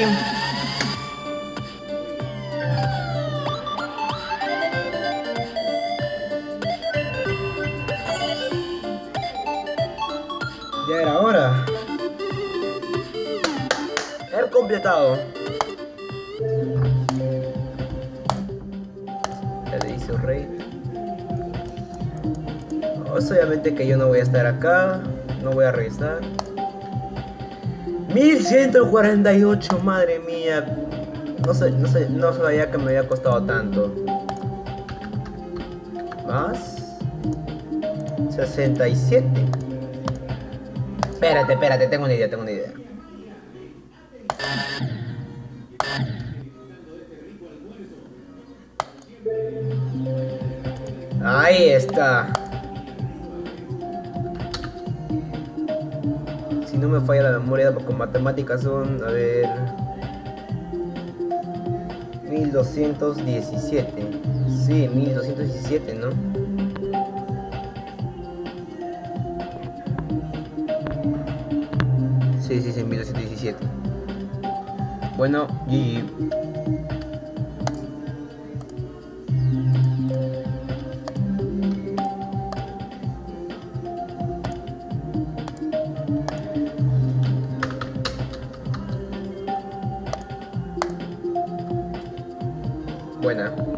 Ya era hora. He completado. Ya le hizo rey. Obviamente que yo no voy a estar acá, no voy a regresar. 1148, madre mía. No sé, no sé, no sabía que me había costado tanto. Más 67. Espérate, espérate, tengo una idea, tengo una idea. Ahí está. No me falla la memoria, con matemáticas son, a ver, 1217. Sí, 1217, ¿no? Sí, sí, sí, 1217. Bueno, GG. Buena.